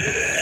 Yeah.